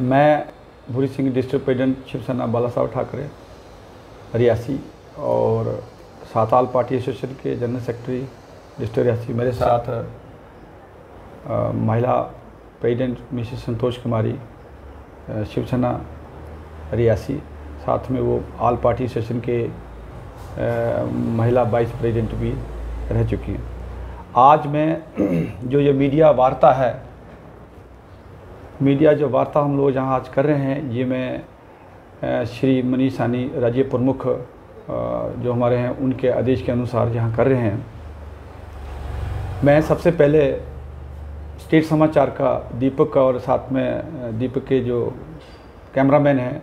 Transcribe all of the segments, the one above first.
मैं Bhuri Singh district president Shiv Sena Bala Sahab Thackeray, Reasi और साताल पार्टी एसोसिएशन के जनरल सेक्रेटरी डिस्ट्रिक्ट रियासी। मेरे साथ महिला प्रेसिडेंट मिसेस संतोष कुमारी शिवसेना रियासी। साथ में वो आल पार्टी एसोसिएशन के महिला वाइस प्रेसिडेंट भी रह चुकी हैं। आज मैं जो ये मीडिया वार्ता है मीडिया जो वार्ता हम लोग जहाँ आज कर रहे हैं, ये मैं श्री मनीष सानी राज्य प्रमुख जो हमारे हैं, उनके आदेश के अनुसार यहाँ कर रहे हैं। मैं सबसे पहले स्टेट समाचार का दीपक और साथ में दीपक के जो कैमरामैन हैं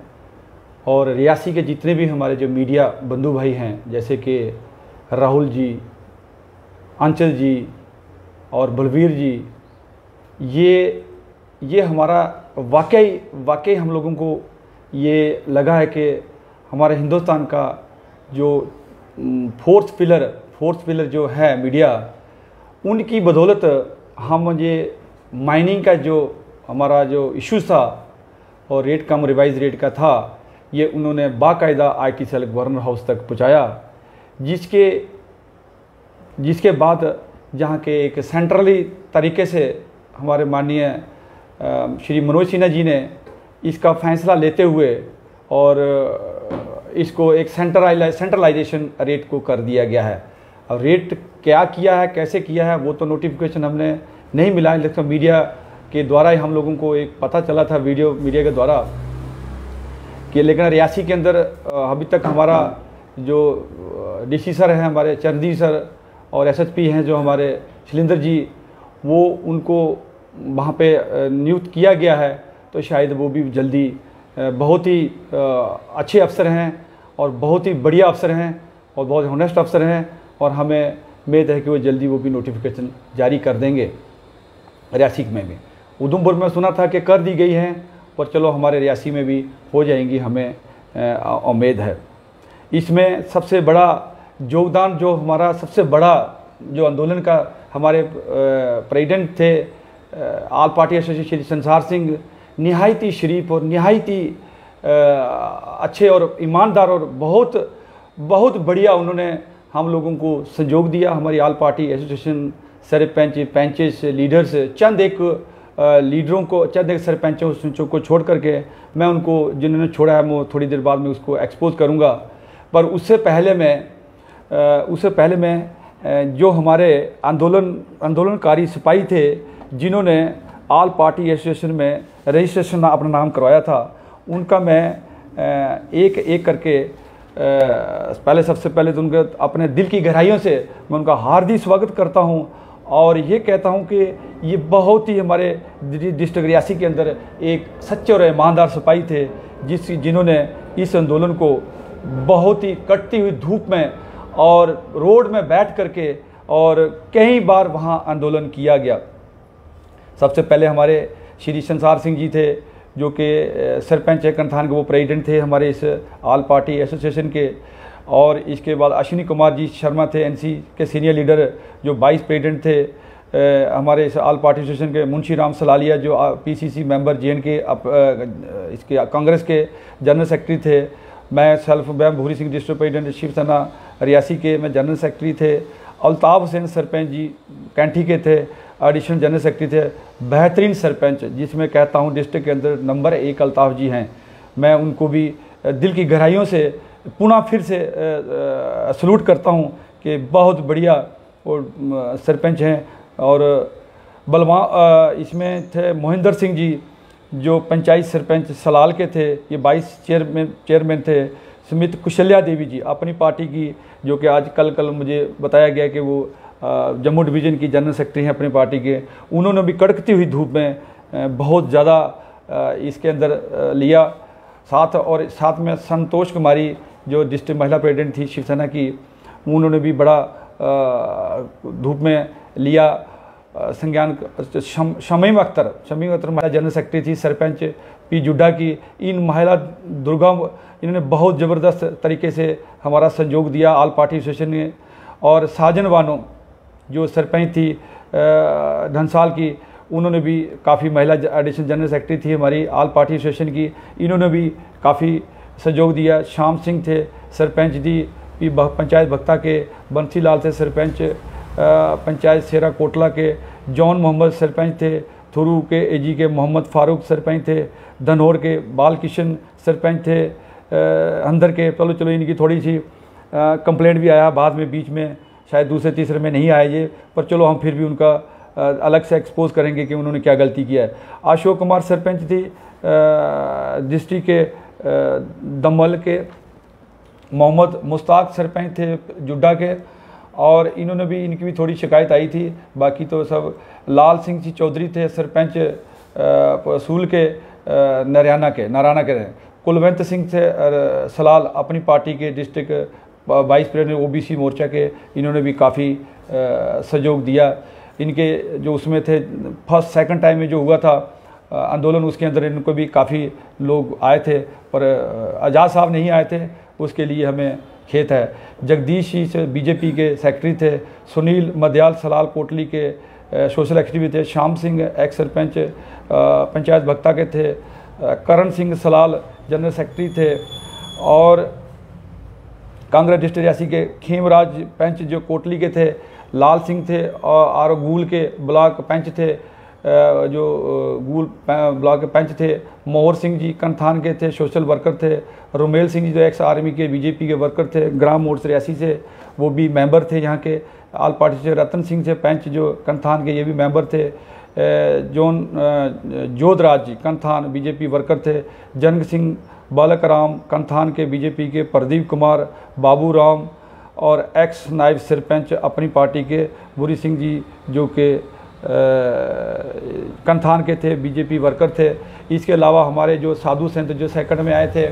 और रियासी के जितने भी हमारे जो मीडिया बंधु भाई हैं, जैसे कि राहुल जी, अंचल जी और बलवीर जी, ये ये हमारा वाकई वाकई हम लोगों को ये लगा है कि हमारे हिंदुस्तान का जो फोर्थ पिलर फोर्थ पिलर जो है मीडिया, उनकी बदौलत हम ये माइनिंग का जो हमारा जो इशू था और रेट कम, रिवाइज रेट का था, ये उन्होंने बाकायदा आईटी सेल गवर्नर हाउस तक पहुँचाया। जिसके जिसके बाद जहाँ के एक सेंट्रली तरीके से हमारे माननीय श्री मनोज सिन्हा जी ने इसका फैसला लेते हुए और इसको एक सेंट्रलाइज सेंट्रलाइजेशन रेट को कर दिया गया है। अब रेट क्या किया है, कैसे किया है, वो तो नोटिफिकेशन हमने नहीं मिला है। लेकिन मीडिया के द्वारा ही हम लोगों को एक पता चला था वीडियो मीडिया के द्वारा, कि लेकिन रियासी के अंदर अभी तक हमारा जो डीसी सर हैं, हमारे चंदी सर और एसएसपी हैं, जो हमारे शैलेंद्र जी, वो उनको वहाँ पे नियुक्त किया गया है तो शायद वो भी जल्दी बहुत ही अच्छे अफसर हैं और बहुत ही बढ़िया अफसर हैं और बहुत होनेस्ट अफसर हैं और हमें उम्मीद है कि वो जल्दी वो भी नोटिफिकेशन जारी कर देंगे रियासी में भी। उधमपुर में सुना था कि कर दी गई हैं, पर चलो हमारे रियासी में भी हो जाएँगी हमें उम्मीद है। इसमें सबसे बड़ा योगदान, जो हमारा सबसे बड़ा जो आंदोलन का हमारे प्रेसिडेंट थे आल पार्टी एसोसिएशन संसार सिंह, नहायत ही शरीफ और नहायत ही अच्छे और ईमानदार और बहुत बहुत बढ़िया उन्होंने हम लोगों को सहयोग दिया। हमारी आल पार्टी एसोसिएशन सरपंच, पंचेस लीडर्स, चंद एक लीडरों को, चंद एक सरपंचों को छोड़ करके मैं उनको, जिन्होंने छोड़ा है वो थोड़ी देर बाद में उसको एक्सपोज करूँगा। पर उससे पहले मैं उससे पहले मैं जो हमारे आंदोलन, आंदोलनकारी सिपाही थे जिन्होंने आल पार्टी एसोसिएशन में रजिस्ट्रेशन ना अपना नाम करवाया था, उनका मैं एक एक करके पहले सबसे पहले तो उनके अपने दिल की गहराइयों से मैं उनका हार्दिक स्वागत करता हूँ और ये कहता हूँ कि ये बहुत ही हमारे डिस्ट्रिक्ट रियासी के अंदर एक सच्चे और ईमानदार सिपाही थे, जिस जिन्होंने इस आंदोलन को बहुत ही कटती हुई धूप में और रोड में बैठ करके और कई बार वहाँ आंदोलन किया गया। सबसे पहले हमारे श्री संसार सिंह जी थे, जो कि सरपंच कंथान के वो प्रेसिडेंट थे हमारे इस आल पार्टी एसोसिएशन के। और इसके बाद अश्विनी कुमार जी शर्मा थे एनसी के सीनियर लीडर जो वाइस प्रेसिडेंट थे हमारे इस आल पार्टी एसोसिएशन के मुंशी राम सलालिया, जो पीसीसी मेंबर जे के अप- इसके, कांग्रेस के जनरल सेक्रेटरी थे। मैं सेल्फ मैं भूरी सिंह डिस्ट्रिक्ट प्रेसिडेंट शिवसेना रियासी के, मैं जनरल सेक्रेटरी थे। अल्ताफ़ हुसैन सरपंच जी कैंठी के थे। एडिशनल जनरल सेक्रेटरी थे। बेहतरीन सरपंच, जिसमें कहता हूँ डिस्ट्रिक्ट के अंदर नंबर एक अल्ताफ़ जी हैं। मैं उनको भी दिल की गहराइयों से पुनः फिर से सलूट करता हूँ कि बहुत बढ़िया और सरपंच हैं। और बलवा इसमें थे मोहिंदर सिंह जी, जो पंचायत सरपंच सलाल के थे। ये वाइस चेयरमैन चेयरमैन थे। सुमित कुशल्या देवी जी, अपनी पार्टी की, जो कि आज कल कल मुझे बताया गया कि वो जम्मू डिवीज़न की जनरल सेक्रेटरी हैं अपनी पार्टी के उन्होंने भी कड़कती हुई धूप में बहुत ज़्यादा इसके अंदर लिया। साथ और साथ में संतोष कुमारी जो डिस्ट्रिक्ट महिला प्रेसिडेंट थी शिवसेना की उन्होंने भी बड़ा धूप में लिया। संज्ञान शम, शमीम अख्तर शमीम अख्तर महिला जनरल सेक्रेटरी थी सरपंच पी जुड्डा की। इन महिला दुर्गा इन्होंने बहुत ज़बरदस्त तरीके से हमारा सहयोग दिया आल पार्टी एसोसिएशन ने। और साजन बानो जो सरपंच थी धनसाल की, उन्होंने भी काफ़ी महिला एडिशनल जनरल सेक्रेटरी थी हमारी आल पार्टी एसोसिएशन की, इन्होंने भी काफ़ी सहयोग दिया। श्याम सिंह थे सरपंच दी भी, पंचायत भक्ता के, बंसी लाल थे सरपंच पंचायत शेरा कोटला के, जॉन मोहम्मद सरपंच थे, थुरू के, एजी के, मोहम्मद फारूक सरपंच थे, धनौर के बाल किशन सरपंच थे अंदर के, चलो चलो, इनकी थोड़ी सी कंप्लेंट भी आया, बाद में, बीच में शायद दूसरे तीसरे में नहीं आए ये पर चलो हम फिर भी उनका अलग से एक्सपोज करेंगे कि उन्होंने क्या गलती किया है। अशोक कुमार सरपंच थी डिस्ट्रिक्ट के दमल के, मोहम्मद मुश्ताक सरपंच थे जुड्डा के, और इन्होंने भी, इनकी भी थोड़ी शिकायत आई थी। बाकी तो सब, लाल सिंह जी चौधरी थे, सरपंच सूल के नरियाना के, नारायणा के कुलवंत सिंह थे सलाल अपनी पार्टी के डिस्ट्रिक्ट वाइस प्रेसिडेंट ओबीसी मोर्चा के इन्होंने भी काफ़ी सहयोग दिया। इनके जो उसमें थे, फ़र्स्ट सेकंड टाइम में जो हुआ था आंदोलन, उसके अंदर इनको भी काफ़ी लोग आए थे, पर आज़ाद साहब नहीं आए थे, उसके लिए हमें खेत है। जगदीश जी से बीजेपी के सेक्रेटरी थे, सुनील मदयाल सलाल कोटली के सोशल एक्टिविटी थे, श्याम सिंह एक्स सरपंच पंचायत भक्ता के थे करण सिंह सलाल जनरल सेक्रेटरी थे, और कांग्रेस डिस्ट्रिक्ट रियासी के खेमराज पंच जो कोटली के थे, लाल सिंह थे और आर गूल के ब्लॉक पंच थे जो गूल ब्लॉक के पंच थे, मोहर सिंह जी कनथान के थे, सोशल वर्कर थे, रोमेल सिंह जी जो एक्स आर्मी के, बीजेपी के वर्कर थे, ग्राम मोर्च रियासी से वो भी मेंबर थे यहाँ के, आल पार्टी से रतन सिंह से पंच जो कनथान के ये भी मेंबर थे zone Jodhraj ji Kanthan, BJP worker थे, जंग सिंह बालक राम कंथान के बीजेपी के प्रदीप कुमार बाबू राम और एक्स नायब सरपंच अपनी पार्टी के बुरी सिंह जी, जो कि कंथान के थे, बीजेपी वर्कर थे। इसके अलावा हमारे जो साधु संत जो सेकंड में आए थे,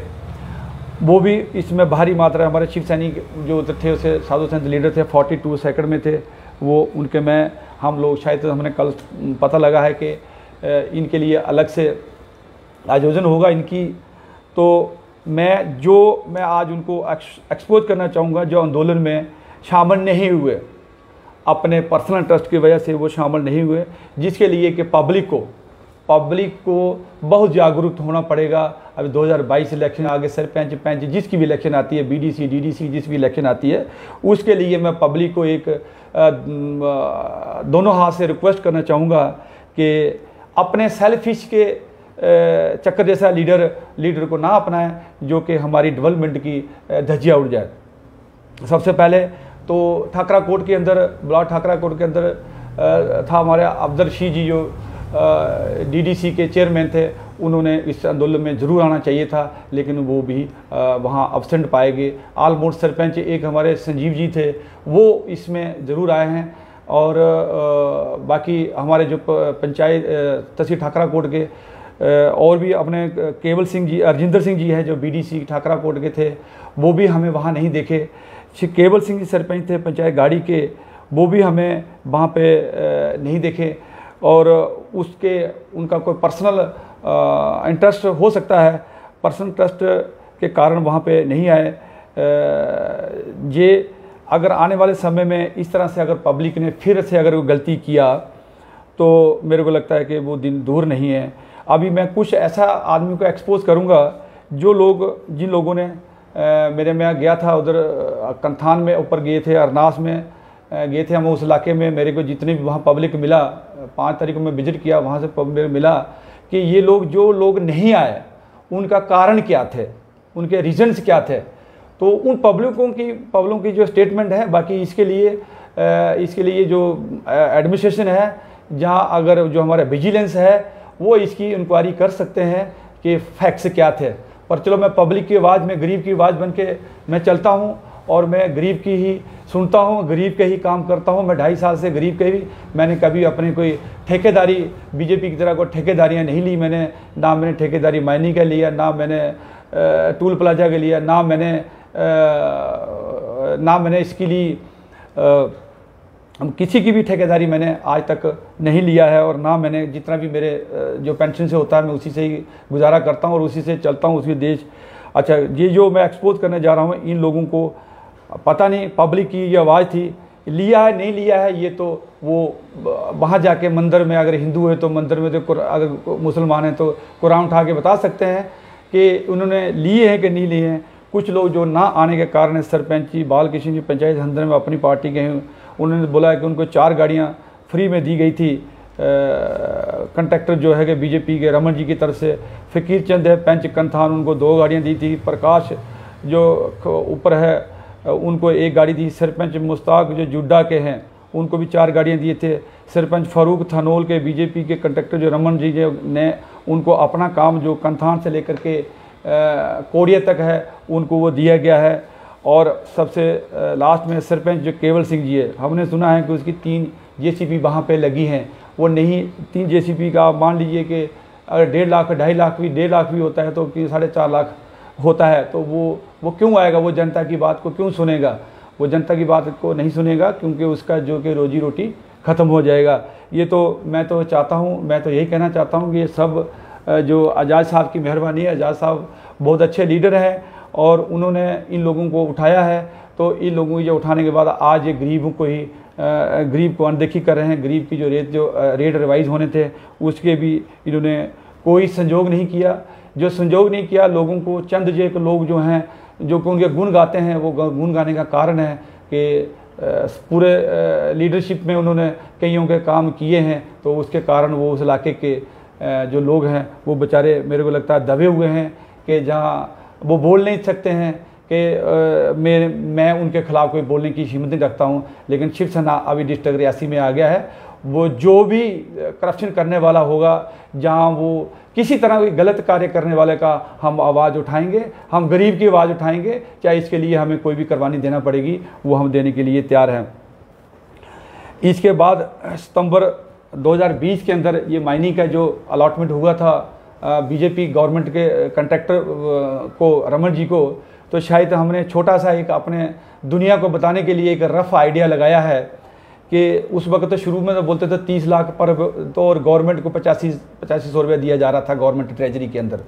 वो भी इसमें भारी मात्रा हमारे शिव सैनिक जो थे, उसे साधु संत लीडर थे 42 सेकंड में थे। वो उनके में हम लोग शायद हमने कल पता लगा है कि इनके लिए अलग से आयोजन होगा। इनकी तो मैं जो मैं आज उनको एक्सपोज करना चाहूँगा, जो आंदोलन में शामिल नहीं हुए, अपने पर्सनल ट्रस्ट की वजह से वो शामिल नहीं हुए, जिसके लिए कि पब्लिक को पब्लिक को बहुत जागरूक होना पड़ेगा। अभी 2022 इलेक्शन आगे सरपंच पंच जिसकी भी इलेक्शन आती है बीडीसी डीडीसी जिस भी इलेक्शन आती है, उसके लिए मैं पब्लिक को एक दोनों हाथ से रिक्वेस्ट करना चाहूँगा कि अपने सेल्फिश के चक्कर जैसा लीडर लीडर को ना अपनाएँ, जो कि हमारी डेवलपमेंट की धज्जियाँ उड़ जाए। सबसे पहले तो ठाकरा कोर्ट के अंदर ब्लॉक ठाकरा कोर्ट के अंदर था हमारे अफजल शी जी जो डीडीसी के चेयरमैन थे, उन्होंने इस आंदोलन में ज़रूर आना चाहिए था, लेकिन वो भी वहाँ अबसेंट पाए गए। आलमोस्ट सरपंच एक हमारे संजीव जी थे, वो इसमें ज़रूर आए हैं। और बाकी हमारे जो पंचायत तहसील ठाकरा कोर्ट के और भी अपने केवल सिंह जी, अरजिंदर सिंह जी हैं जो बीडीसी ठाकरा कोट के थे, वो भी हमें वहाँ नहीं देखे। श्री केवल सिंह जी सरपंच थे, पंचायत गाड़ी के, वो भी हमें वहाँ पे नहीं देखे। और उसके, उनका कोई पर्सनल इंटरेस्ट हो सकता है पर्सनल ट्रस्ट के कारण वहाँ पे नहीं आए। ये अगर आने वाले समय में इस तरह से अगर पब्लिक ने फिर से अगर गलती किया तो मेरे को लगता है कि वो दिन दूर नहीं है। अभी मैं कुछ ऐसा आदमी को एक्सपोज करूँगा जो लोग, जिन लोगों ने मेरे, में गया था उधर कंथान में ऊपर गए थे, अरनास में गए थे हम उस इलाके में, मेरे को जितने भी वहाँ पब्लिक मिला, पाँच तारीख को मैं विज़िट किया, वहाँ से मेरे मिला कि ये लोग, जो लोग नहीं आए, उनका कारण क्या थे, उनके रीजन्स क्या थे? तो उन पब्लिकों की पब्लिकों की जो स्टेटमेंट है, बाकी इसके लिए इसके लिए जो एडमिनिस्ट्रेशन है, जहाँ अगर जो हमारा विजिलेंस है वो इसकी इंक्वायरी कर सकते हैं कि फैक्ट्स क्या थे। पर चलो मैं पब्लिक की आवाज़, में गरीब की आवाज़ बन के मैं चलता हूँ और मैं गरीब की ही सुनता हूँ, गरीब के ही काम करता हूँ। मैं ढाई साल से गरीब के ही मैंने कभी अपने कोई ठेकेदारी, बीजेपी की तरह कोई ठेकेदारियाँ नहीं ली मैंने। ना मैंने ठेकेदारी माइनिंग का लिया ना मैंने टूल प्लाजा का लिया ना मैंने ना मैंने इसके लिए किसी की भी ठेकेदारी मैंने आज तक नहीं लिया है और ना मैंने जितना भी मेरे जो पेंशन से होता है, मैं उसी से ही गुजारा करता हूँ और उसी से चलता हूँ, उसी देश। अच्छा ये जो मैं एक्सपोज करने जा रहा हूँ, इन लोगों को पता नहीं पब्लिक की ये आवाज़ थी, लिया है, नहीं लिया है, ये तो वो वहाँ जाके मंदिर में अगर हिंदू है तो मंदिर में तो अगर मुसलमान हैं तो कुरान उठा के बता सकते हैं कि उन्होंने लिए हैं कि नहीं लिए हैं। कुछ लोग जो ना आने के कारण सरपंच जी बाल कृष्ण जी, पंचायत अंदर में अपनी पार्टी के हैं उन्होंने बोला कि उनको चार गाड़ियाँ फ्री में दी गई थी। कंट्रैक्टर जो है कि बीजेपी के, रमन जी की तरफ़ से, फ़कीर चंद है, पंच कंथान, उनको दो गाड़ियाँ दी थी। प्रकाश जो ऊपर है, उनको एक गाड़ी दी। सरपंच मुश्ताक जो जुड्डा के हैं, उनको भी चार गाड़ियाँ दिए थे। सरपंच फारूक थनोल के बीजेपी के कंडक्टर जो रमन जी ने, उनको अपना काम जो कंथान से लेकर के कोड़िया तक है, उनको वो दिया गया है। और सबसे लास्ट में सरपंच जो केवल सिंह जी है, हमने सुना है कि उसकी तीन जेसीबी वहाँ पे लगी हैं। वो नहीं, तीन जेसीबी का आप मान लीजिए कि अगर डेढ़ लाख, ढाई लाख भी, डेढ़ लाख भी होता है तो साढ़े चार लाख होता है तो वो वो क्यों आएगा? वो जनता की बात को क्यों सुनेगा? वो जनता की बात को नहीं सुनेगा क्योंकि उसका जो कि रोजी रोटी ख़त्म हो जाएगा। ये तो मैं तो चाहता हूँ, मैं तो यही कहना चाहता हूँ कि ये सब जो आज़ाद साहब की मेहरबानी है, आज़ाद साहब बहुत अच्छे लीडर हैं और उन्होंने इन लोगों को उठाया है। तो इन लोगों को उठाने के बाद आज ये गरीबों को ही गरीब को अनदेखी कर रहे हैं। गरीब की जो रेट जो रेट रिवाइज होने थे, उसके भी इन्होंने कोई संजोग नहीं किया। जो संजोग नहीं किया, लोगों को चंद जे लोग जो हैं, जो कि उनके गुण गाते हैं, वो गुण गाने का कारण है कि पूरे लीडरशिप में उन्होंने कईयों के काम किए हैं। तो उसके कारण वो उस इलाके के जो लोग हैं, वो बेचारे मेरे को लगता है दबे हुए हैं कि जहाँ वो बोल नहीं सकते हैं कि मैं मैं उनके खिलाफ कोई बोलने की हिम्मत नहीं रखता हूँ। लेकिन शिवसेना अभी डिस्ट्रिक्ट रियासी में आ गया है। वो जो भी करप्शन करने वाला होगा, जहाँ वो किसी तरह की गलत कार्य करने वाले का हम आवाज़ उठाएँगे, हम गरीब की आवाज़ उठाएँगे, चाहे इसके लिए हमें कोई भी करवानी देना पड़ेगी, वो हम देने के लिए तैयार हैं। इसके बाद सितंबर 2020 के अंदर ये माइनिंग का जो अलाटमेंट हुआ था बीजेपी गवर्नमेंट के कंट्रैक्टर को, रमन जी को तो शायद हमने छोटा सा एक अपने दुनिया को बताने के लिए एक रफ आइडिया लगाया है कि उस वक्त तो शुरू में तो बोलते थे तीस लाख पर तो और गवर्नमेंट को पचासी पचासी सौ रुपया दिया जा रहा था गवर्नमेंट ट्रेजरी के अंदर।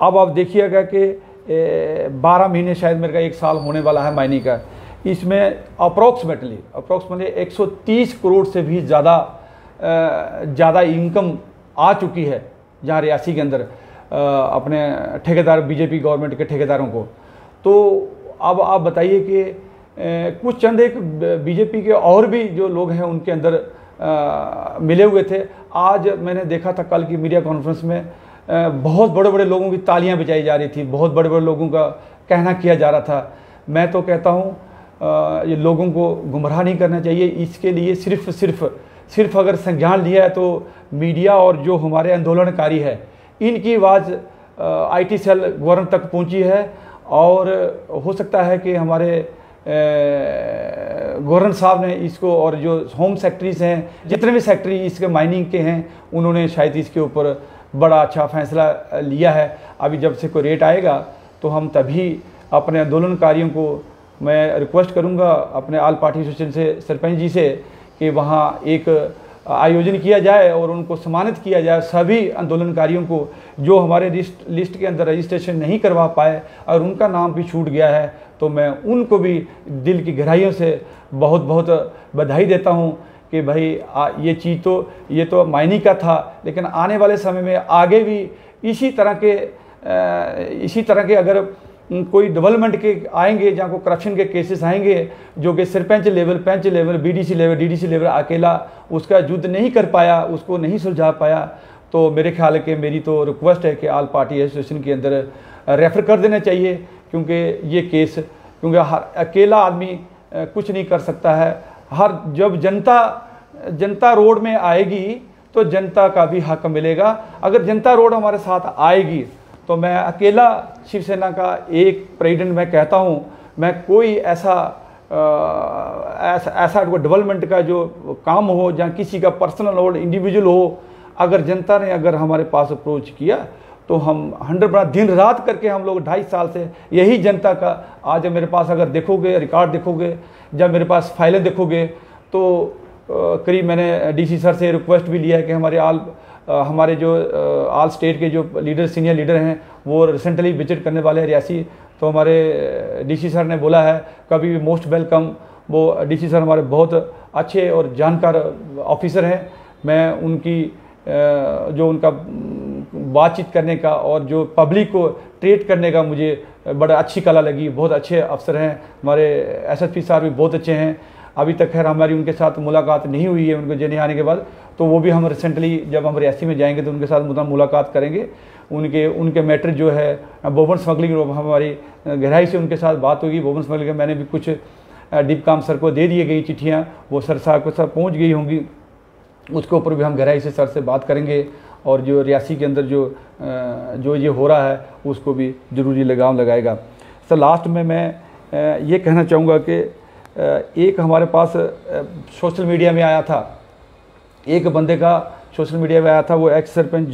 अब आप देखिएगा कि बारह महीने शायद मेरे का एक साल होने वाला है मायनी का। इसमें अप्रोक्सीमेटली अप्रोक्सीमेटली 130 करोड़ से भी ज़्यादा ज़्यादा इनकम आ चुकी है। जहाँ रियासी के अंदर अपने ठेकेदार बीजेपी गवर्नमेंट के ठेकेदारों को। तो अब आप बताइए कि कुछ चंद एक बीजेपी के और भी जो लोग हैं उनके अंदर आ, मिले हुए थे। आज मैंने देखा था कल की मीडिया कॉन्फ्रेंस में आ, बहुत बड़े बड़े लोगों की तालियाँ बजाई जा रही थी बहुत बड़े बड़े लोगों का कहना किया जा रहा था। मैं तो कहता हूँ ये लोगों को गुमराह नहीं करना चाहिए इसके लिए सिर्फ़ सिर्फ़ सिर्फ़ अगर संज्ञान लिया है तो मीडिया और जो हमारे आंदोलनकारी है, इनकी आवाज़ आईटी सेल गवर्नर तक पहुँची है और हो सकता है कि हमारे गवर्नर साहब ने इसको और जो होम सेक्ट्रीज हैं, जितने भी सेक्ट्री इसके माइनिंग के हैं, उन्होंने शायद इसके ऊपर बड़ा अच्छा फैसला लिया है। अभी जब से कोई रेट आएगा तो हम तभी अपने आंदोलनकारियों को मैं रिक्वेस्ट करूँगा, अपने आल पार्टी एसोसिएशन से, सरपंच जी से कि वहाँ एक आयोजन किया जाए और उनको सम्मानित किया जाए सभी आंदोलनकारियों को जो हमारे लिस्ट लिस्ट के अंदर रजिस्ट्रेशन नहीं करवा पाए और उनका नाम भी छूट गया है तो मैं उनको भी दिल की गहराइयों से बहुत बहुत बधाई देता हूँ कि भाई आ, ये चीज़ तो ये तो मायने का था लेकिन आने वाले समय में आगे भी इसी तरह के इसी तरह के अगर कोई डेवलपमेंट के आएँगे जहाँ को करप्शन के केसेस आएँगे, जो कि सरपंच लेवल पंच level BDC level DDC level अकेला उसका युद्ध नहीं कर पाया, उसको नहीं सुलझा पाया तो मेरे ख्याल के मेरी तो रिक्वेस्ट है कि आल पार्टी एसोसिएशन के अंदर रेफ़र कर देना चाहिए, क्योंकि ये केस क्योंकि हर अकेला आदमी कुछ नहीं कर सकता है। हर जब जनता जनता रोड में आएगी तो जनता का भी हक मिलेगा। अगर जनता रोड हमारे साथ आएगी तो मैं अकेला शिवसेना का एक प्रेसिडेंट मैं कहता हूँ, मैं कोई ऐसा ऐसा ऐसा डेवलपमेंट का जो काम हो जहाँ किसी का पर्सनल हो इंडिविजुअल हो, अगर जनता ने अगर हमारे पास अप्रोच किया तो हम हंड्रेड परसेंट दिन रात करके हम लोग ढाई साल से यही जनता का, आज मेरे पास अगर देखोगे रिकॉर्ड देखोगे जब मेरे पास फाइलें देखोगे तो करीब मैंने डीसी सर से रिक्वेस्ट भी लिया है कि हमारे आल हमारे जो आल स्टेट के जो लीडर, सीनियर लीडर हैं, वो रिसेंटली विज़िट करने वाले हैं रियासी। तो हमारे डीसी सर ने बोला है, कभी भी मोस्ट वेलकम वो डीसी सर हमारे बहुत अच्छे और जानकार ऑफिसर हैं। मैं उनकी जो उनका बातचीत करने का और जो पब्लिक को ट्रीट करने का मुझे बड़ा अच्छी कला लगी। बहुत अच्छे अफसर हैं। हमारे एसएसपी साहब भी बहुत अच्छे हैं। अभी तक खैर हमारी उनके साथ मुलाकात नहीं हुई है उनको जेने आने के बाद तो वो भी हम रिसेंटली जब हम रियासी में जाएँगे तो उनके साथ मुलाकात करेंगे। उनके उनके मैटर जो है बोबन स्मगलिंग हमारी गहराई से उनके साथ बात होगी। बोबन स्मगलिंग मैंने भी कुछ डिप काम सर को दे दिए गई चिट्ठियाँ। वो सर साहब को सर पहुँच गई होंगी। उसके ऊपर भी हम गहराई से सर से बात करेंगे और जो रियासी के अंदर जो जो ये हो रहा है, उसको भी ज़रूरी लगाम लगाएगा। सर लास्ट में मैं ये कहना चाहूँगा कि एक हमारे पास सोशल मीडिया में आया था। एक बंदे का सोशल मीडिया में आया था, वो एक्स सरपंच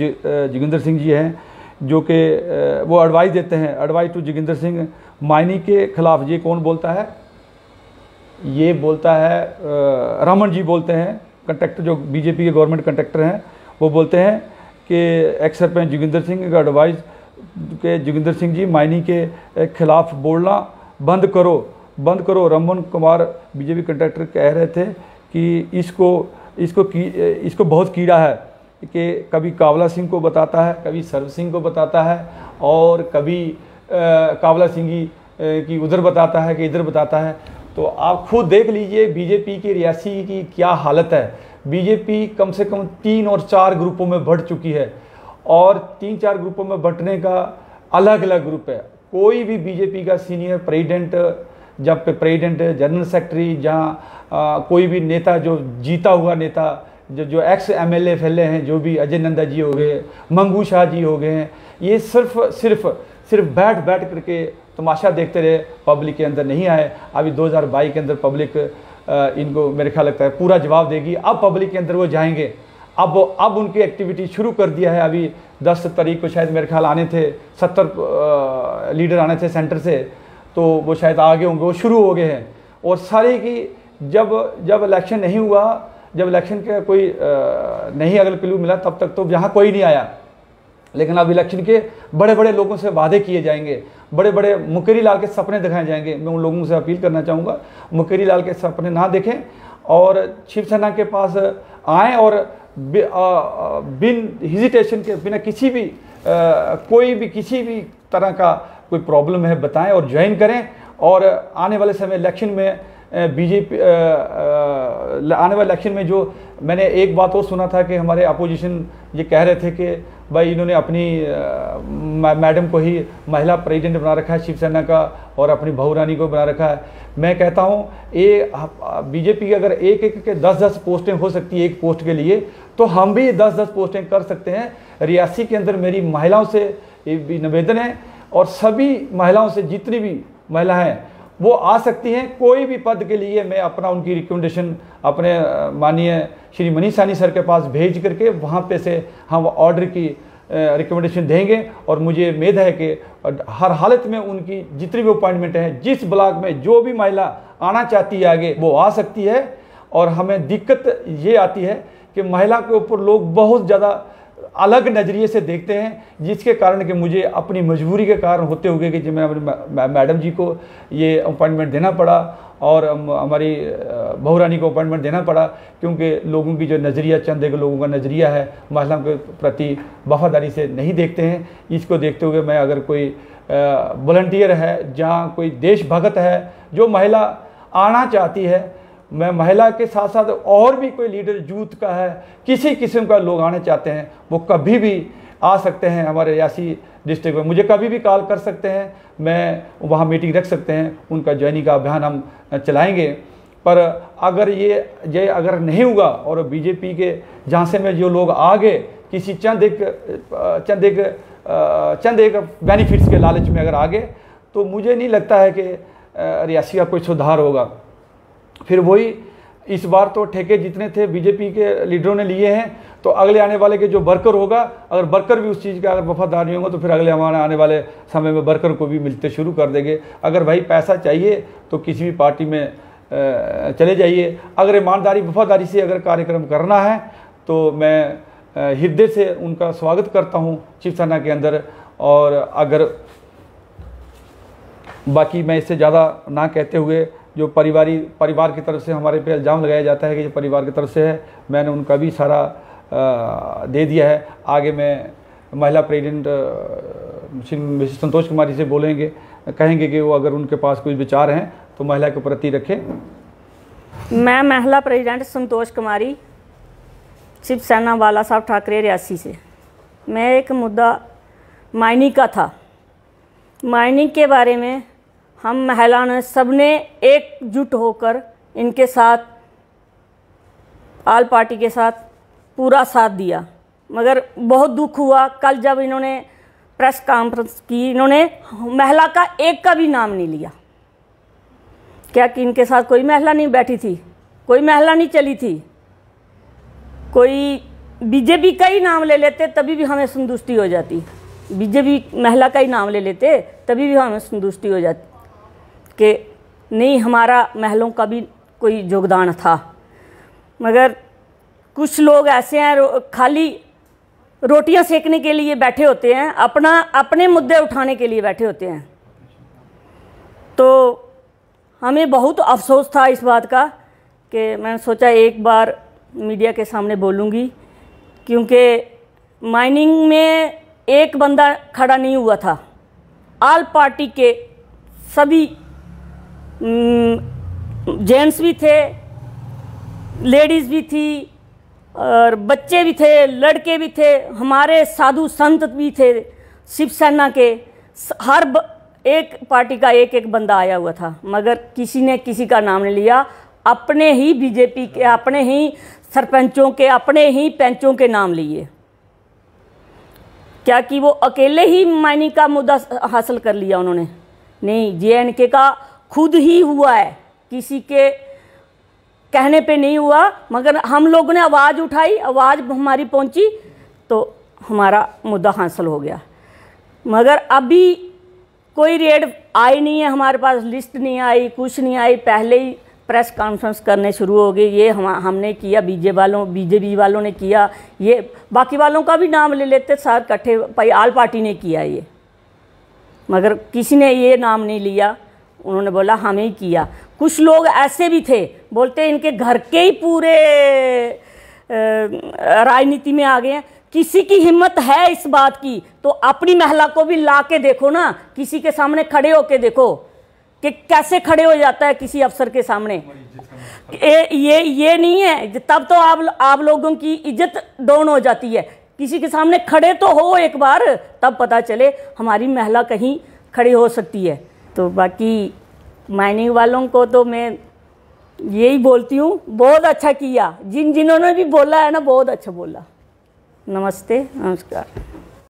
जोगिंदर सिंह जी हैं, जो कि वो एडवाइस देते हैं। एडवाइस टू जोगिंदर सिंह मायनी के खिलाफ, ये कौन बोलता है? ये बोलता है रमन जी बोलते हैं। कंट्रैक्टर जो बीजेपी के गवर्नमेंट कंट्रैक्टर हैं, वो बोलते हैं कि एक्स सरपंच जोगिंदर सिंह का एडवाइस के जोगिंदर सिंह जी मायनी के खिलाफ बोलना बंद करो। बंद करो। रमन कुमार बीजेपी कंट्रैक्टर कह रहे थे कि इसको इसको की इसको बहुत कीड़ा है कि कभी कावला सिंह को बताता है कभी सर्व सिंह को बताता है और कभी आ, कावला सिंह की उधर बताता है कि इधर बताता है। तो आप खुद देख लीजिए बीजेपी की रियासी की क्या हालत है। बीजेपी कम से कम तीन और चार ग्रुपों में बढ़ चुकी है और तीन चार ग्रुपों में बंटने का अलग अलग ग्रुप है। कोई भी बीजेपी का सीनियर प्रेसिडेंट जब प्रेसिडेंट, जनरल सेक्रेटरी जहाँ कोई भी नेता जो जीता हुआ नेता, जो जो एक्स एम एल फैले हैं, जो भी अजय नंदा जी हो गए, मंगू शाह जी हो गए हैं, ये सिर्फ़ सिर्फ़ सिर्फ़ बैठ बैठ करके तमाशा देखते रहे, पब्लिक के अंदर नहीं आए। अभी 2022 के अंदर पब्लिक इनको मेरे ख्याल लगता है, पूरा जवाब देगी। अब पब्लिक के अंदर वो जाएँगे। अब अब उनकी एक्टिविटी शुरू कर दिया है अभी। दस तारीख को शायद मेरे ख्याल आने थे, सत्तर लीडर आने थे सेंटर से। तो वो शायद आगे होंगे वो शुरू हो गए हैं। और सारे की जब जब इलेक्शन नहीं हुआ जब इलेक्शन का कोई आ, नहीं अगर क्लू मिला तब तक तो यहाँ कोई नहीं आया। लेकिन अब इलेक्शन के बड़े बड़े लोगों से वादे किए जाएँगे। बड़े बड़े मुकेरी लाल के सपने दिखाए जाएँगे। मैं उन लोगों से अपील करना चाहूँगा मुकेरी लाल के सपने ना देखें और शिवसेना के पास आएँ और बिन हिजिटेशन के बिना किसी भी आ, कोई भी किसी भी तरह का कोई प्रॉब्लम है, बताएँ और ज्वाइन करें। और आने वाले समय इलेक्शन में बीजेपी आने वाले इलेक्शन में जो मैंने एक बात और सुना था कि हमारे अपोजिशन ये कह रहे थे कि भाई इन्होंने अपनी मैडम को ही महिला प्रेसिडेंट बना रखा है, शिवसेना का, और अपनी बहू रानी को बना रखा है। मैं कहता हूँ, ये बीजेपी की अगर एक एक के दस दस पोस्टें हो सकती है एक पोस्ट के लिए तो हम भी दस दस पोस्टें कर सकते हैं। रियासी के अंदर मेरी महिलाओं से निवेदन है और सभी महिलाओं से जितनी भी महिला हैं, वो आ सकती हैं। कोई भी पद के लिए मैं अपना उनकी रिकमेंडेशन अपने माननीय श्री मनीष सानी सर के पास भेज करके वहाँ पे से हम ऑर्डर की रिकमेंडेशन देंगे। और मुझे उम्मीद है कि हर हालत में उनकी जितनी भी अपॉइंटमेंट है, जिस ब्लॉक में जो भी महिला आना चाहती है आगे, वो आ सकती है। और हमें दिक्कत ये आती है कि महिला के ऊपर लोग बहुत ज़्यादा अलग नज़रिए से देखते हैं, जिसके कारण कि मुझे अपनी मजबूरी के कारण होते हुए कि मैं अपनी मैडम जी को ये अपॉइंटमेंट देना पड़ा और हमारी बहुरानी को अपॉइंटमेंट देना पड़ा, क्योंकि लोगों की जो नज़रिया, चंद एक लोगों का नज़रिया है, महिलाओं के प्रति वफादारी से नहीं देखते हैं। इसको देखते हुए मैं अगर कोई वॉल्टियर है, जहाँ कोई देशभगत है, जो महिला आना चाहती है मैं महिला के साथ साथ और भी कोई लीडर यूथ का है, किसी किस्म का लोग आने चाहते हैं, वो कभी भी आ सकते हैं हमारे रियासी डिस्ट्रिक्ट में। मुझे कभी भी कॉल कर सकते हैं, मैं वहाँ मीटिंग रख सकते हैं, उनका ज्वाइनिंग का अभियान हम चलाएँगे। पर अगर ये ये अगर नहीं हुआ और बीजेपी के झांसे में जो लोग आ गए किसी चंद एक चंद एक चंद एक बेनिफिट्स के लालच में अगर आ गए तो मुझे नहीं लगता है कि, रियासी का कोई सुधार होगा। फिर वही इस बार तो ठेके जितने थे बीजेपी के लीडरों ने लिए हैं तो अगले आने वाले के जो वर्कर होगा, अगर वर्कर भी उस चीज़ का अगर वफादार नहीं होगा तो फिर अगले हमारे आने वाले समय में वर्कर को भी मिलते शुरू कर देंगे। अगर भाई पैसा चाहिए तो किसी भी पार्टी में चले जाइए। अगर ईमानदारी, वफादारी से अगर कार्यक्रम करना है तो मैं हृदय से उनका स्वागत करता हूँ शिवसेना के अंदर। और अगर बाकी मैं इससे ज़्यादा ना कहते हुए जो परिवारी, परिवार की तरफ़ से हमारे पे इल्ज़ाम लगाया जाता है कि जो परिवार की तरफ़ से है, मैंने उनका भी सारा दे दिया है। आगे मैं महिला प्रेसिडेंट श्री संतोष कुमारी से बोलेंगे, कहेंगे कि वो अगर उनके पास कोई विचार हैं तो महिला के प्रति रखें। मैं महिला प्रेसिडेंट संतोष कुमारी शिवसेना बाला साहब ठाकरे रियासी से। मैं एक मुद्दा माइनिंग का था। माइनिंग के बारे में हम महिला ने सबने एकजुट होकर इनके साथ, आल पार्टी के साथ पूरा साथ दिया। मगर बहुत दुख हुआ, कल जब इन्होंने प्रेस कॉन्फ्रेंस की, इन्होंने महिला का एक का भी नाम नहीं लिया। क्या कि इनके साथ कोई महिला नहीं बैठी थी, कोई महिला नहीं चली थी। कोई बीजेपी का ही नाम ले लेते, तभी भी हमें संतुष्टि हो जाती। बीजेपी महिला का ही नाम ले लेते, तभी भी हमें संतुष्टि हो जाती। कि नहीं हमारा महलों का भी कोई योगदान था। मगर कुछ लोग ऐसे हैं रो, खाली रोटियाँ सेकने के लिए बैठे होते हैं अपना अपने मुद्दे उठाने के लिए बैठे होते हैं। तो हमें बहुत अफसोस था इस बात का कि मैंने सोचा एक बार मीडिया के सामने बोलूँगी क्योंकि माइनिंग में एक बंदा खड़ा नहीं हुआ था। आल पार्टी के सभी जेंट्स भी थे लेडीज़ भी थी और बच्चे भी थे लड़के भी थे हमारे साधु संत भी थे शिवसेना के। हर ब, एक पार्टी का एक एक बंदा आया हुआ था मगर किसी ने किसी का नाम नहीं लिया। अपने ही बीजेपी के अपने ही सरपंचों के अपने ही पंचों के नाम लिए। क्या कि वो अकेले ही माइनिंग का मुद्दा हासिल कर लिया उन्होंने? नहीं जे का खुद ही हुआ है। किसी के कहने पे नहीं हुआ, मगर हम लोगों ने आवाज़ उठाई, आवाज़ हमारी पहुँची तो हमारा मुद्दा हासिल हो गया। मगर अभी कोई रेड आई नहीं है, हमारे पास लिस्ट नहीं आई, कुछ नहीं आई। पहले ही प्रेस कॉन्फ्रेंस करने शुरू हो गए ये हम, हमने किया, बीजे वालों, बीजेपी वालों ने किया, ये बाकी वालों का भी नाम ले लेते सार इकट्ठे, भाई, आल पार्टी ने किया ये। मगर किसी ने ये नाम नहीं लिया। उन्होंने बोला, हमें ही किया। कुछ लोग ऐसे भी थे, बोलते इनके घर के ही पूरे राजनीति में आ गए हैं। किसी की हिम्मत है इस बात की तो अपनी महिला को भी ला के देखो ना, किसी के सामने खड़े होके देखो, कि कैसे खड़े हो जाता है किसी अफसर के सामने। ये ये ये नहीं है, तब तो आप आप लोगों की इज़्ज़त डाउन हो जाती है। किसी के सामने खड़े तो हो एक बार, तब पता चले हमारी महिला कहीं खड़ी हो सकती है। तो बाकी माइनिंग वालों को तो मैं यही बोलती हूँ, बहुत अच्छा किया। जिन जिन्होंने भी बोला है ना, बहुत अच्छा बोला। नमस्ते, नमस्कार।